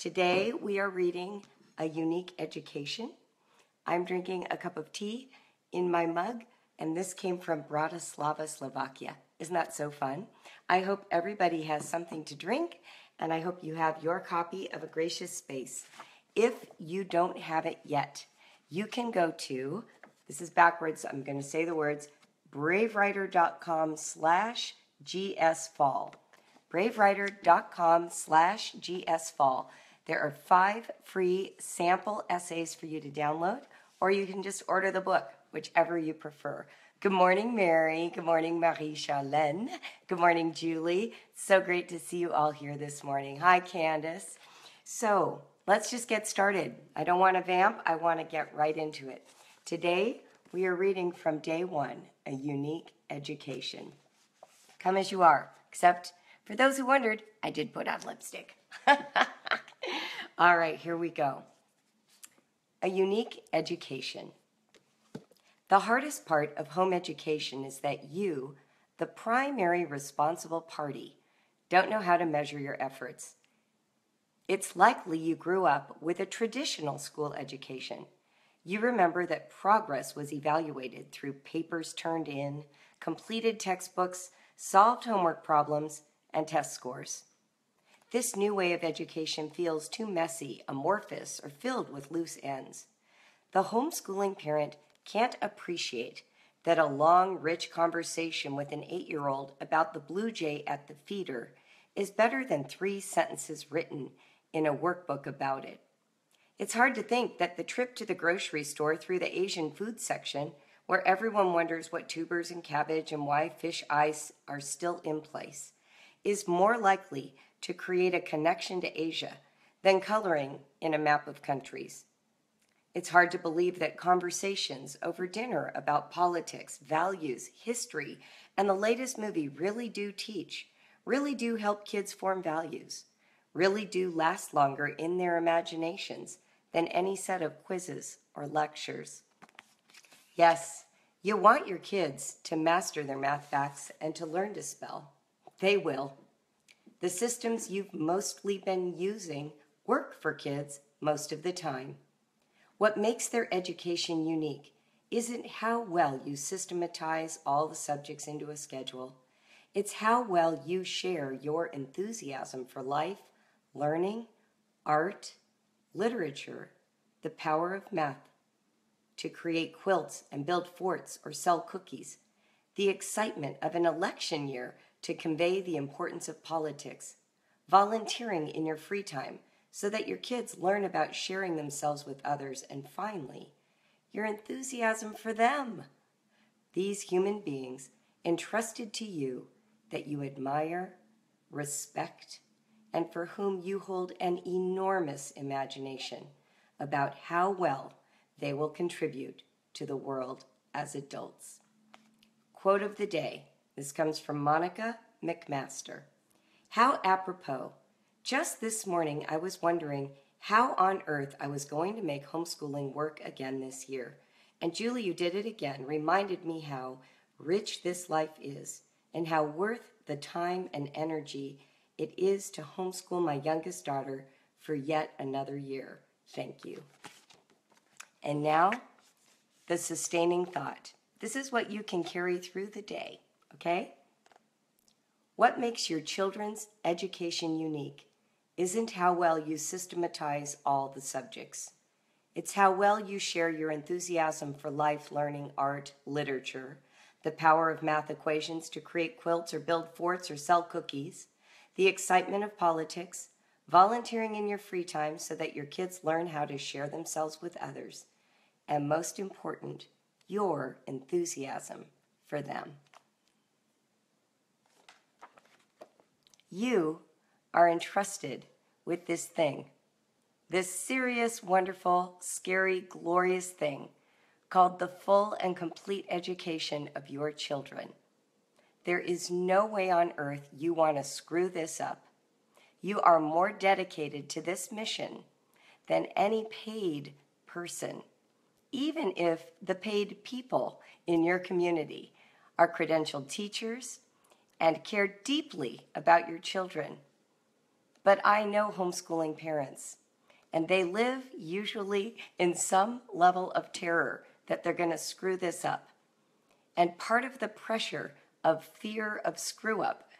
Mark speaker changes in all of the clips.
Speaker 1: Today we are reading A Unique Education. I'm drinking a cup of tea in my mug, and this came from Bratislava, Slovakia. Isn't that so fun? I hope everybody has something to drink, and I hope you have your copy of A Gracious Space. If you don't have it yet, you can go to, this is backwards, I'm going to say the words, bravewriter.com slash gsfall. bravewriter.com slash gsfall. There are five free sample essays for you to download, or you can just order the book, whichever you prefer. Good morning, Mary. Good morning, Marie Charlene. Good morning, Julie. So great to see you all here this morning. Hi, Candace. So let's just get started. I don't want to vamp, I want to get right into it. Today, we are reading from day one A Unique Education. Come as you are, except for those who wondered, I did put on lipstick. All right, here we go. A unique education. The hardest part of home education is that you, the primary responsible party, don't know how to measure your efforts. It's likely you grew up with a traditional school education. You remember that progress was evaluated through papers turned in, completed textbooks, solved homework problems, and test scores. This new way of education feels too messy, amorphous, or filled with loose ends. The homeschooling parent can't appreciate that a long, rich conversation with an eight year old about the blue jay at the feeder is better than three sentences written in a workbook about it. It's hard to think that the trip to the grocery store through the Asian food section, where everyone wonders what tubers and cabbage and why fish eyes are still in place, is more likely to create a connection to Asia than coloring in a map of countries. It's hard to believe that conversations over dinner about politics, values, history, and the latest movie really do teach, really do help kids form values, really do last longer in their imaginations than any set of quizzes or lectures. Yes, you want your kids to master their math facts and to learn to spell. They will. The systems you've mostly been using work for kids most of the time. What makes their education unique isn't how well you systematize all the subjects into a schedule. It's how well you share your enthusiasm for life, learning, art, literature, the power of math, to create quilts and build forts or sell cookies, the excitement of an election year to convey the importance of politics, volunteering in your free time so that your kids learn about sharing themselves with others, and finally, your enthusiasm for them. These human beings entrusted to you that you admire, respect, and for whom you hold an enormous imagination about how well they will contribute to the world as adults. Quote of the day this comes from Monica McMaster. How apropos. Just this morning, I was wondering how on earth I was going to make homeschooling work again this year. And Julie, you did it again, reminded me how rich this life is and how worth the time and energy it is to homeschool my youngest daughter for yet another year. Thank you. And now, the sustaining thought. This is what you can carry through the day okay? What makes your children's education unique isn't how well you systematize all the subjects. It's how well you share your enthusiasm for life, learning, art, literature, the power of math equations to create quilts or build forts or sell cookies, the excitement of politics, volunteering in your free time so that your kids learn how to share themselves with others, and most important, your enthusiasm for them. You are entrusted with this thing, this serious, wonderful, scary, glorious thing called the full and complete education of your children. There is no way on earth you want to screw this up. You are more dedicated to this mission than any paid person, even if the paid people in your community are credentialed teachers, and care deeply about your children. but I know homeschooling parents, and they live usually in some level of terror that they're going to screw this up. And part of the pressure of fear of screw up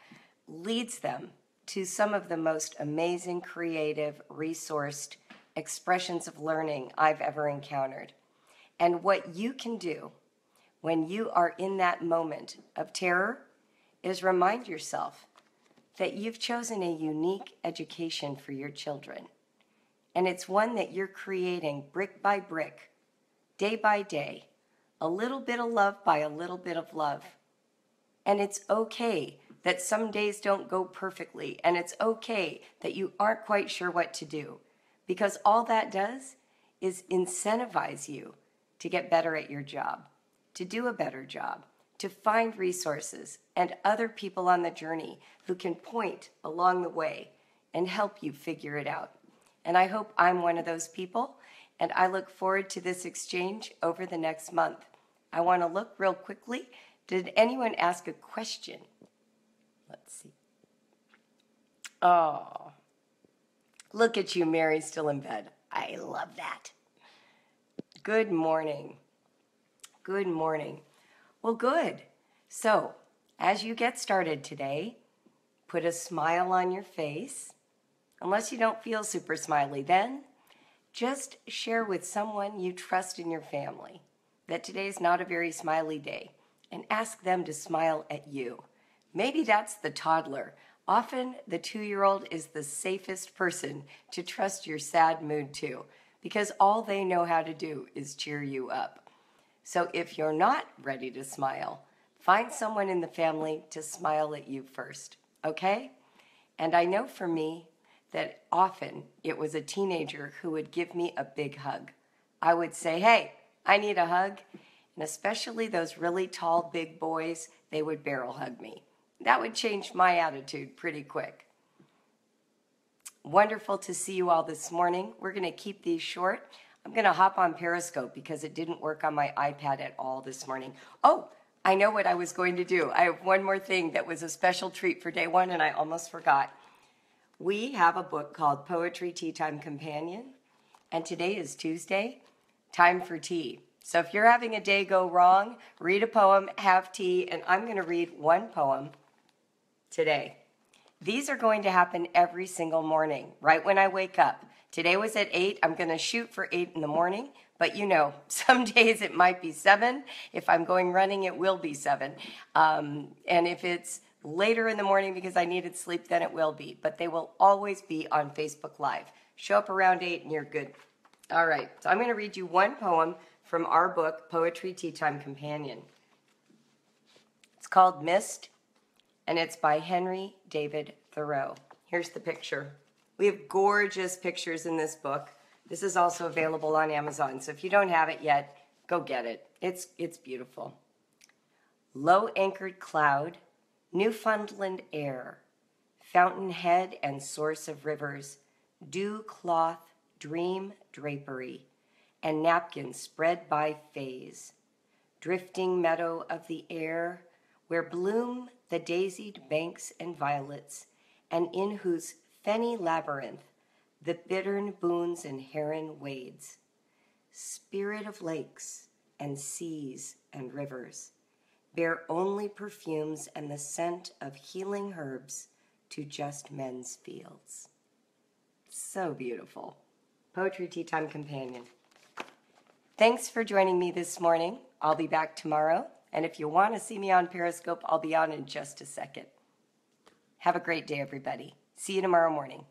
Speaker 1: leads them to some of the most amazing, creative, resourced expressions of learning I've ever encountered. And what you can do when you are in that moment of terror is remind yourself that you've chosen a unique education for your children. And it's one that you're creating brick by brick, day by day, a little bit of love by a little bit of love. And it's okay that some days don't go perfectly, and it's okay that you aren't quite sure what to do, because all that does is incentivize you to get better at your job, to do a better job, to find resources and other people on the journey who can point along the way and help you figure it out. And I hope I'm one of those people, and I look forward to this exchange over the next month. I want to look real quickly. Did anyone ask a question? Let's see. Oh, look at you, Mary, still in bed. I love that. Good morning. Good morning. Well, good. So, as you get started today, put a smile on your face. Unless you don't feel super smiley, then just share with someone you trust in your family that today is not a very smiley day and ask them to smile at you. Maybe that's the toddler. Often, the two year old is the safest person to trust your sad mood to because all they know how to do is cheer you up. So if you're not ready to smile, find someone in the family to smile at you first, okay? And I know for me that often it was a teenager who would give me a big hug. I would say, Hey, I need a hug. And especially those really tall, big boys, they would barrel hug me. That would change my attitude pretty quick. Wonderful to see you all this morning. We're going to keep these short. I'm going to hop on Periscope because it didn't work on my iPad at all this morning. Oh, I know what I was going to do. I have one more thing that was a special treat for day one, and I almost forgot. We have a book called Poetry Tea Time Companion, and today is Tuesday, time for tea. So if you're having a day go wrong, read a poem, have tea, and I'm going to read one poem today. These are going to happen every single morning, right when I wake up. Today was at 8. I'm going to shoot for 8 in the morning, but you know, some days it might be 7. If I'm going running, it will be 7. Um, and if it's later in the morning because I needed sleep, then it will be. But they will always be on Facebook Live. Show up around 8 and you're good. All right, so I'm going to read you one poem from our book, Poetry Tea Time Companion. It's called Mist, and it's by Henry David Thoreau. Here's the picture. We have gorgeous pictures in this book. This is also available on Amazon. So if you don't have it yet, go get it. It's, it's beautiful. Low anchored cloud, Newfoundland air, fountainhead and source of rivers, dew cloth, dream drapery, and napkins spread by fays, drifting meadow of the air, where bloom the daisied banks and violets, and in whose fenny labyrinth, the bittern boons and heron wades, spirit of lakes and seas and rivers, bear only perfumes and the scent of healing herbs to just men's fields. So beautiful. Poetry Tea Time Companion. Thanks for joining me this morning. I'll be back tomorrow. And if you want to see me on Periscope, I'll be on in just a second. Have a great day, everybody. See you tomorrow morning.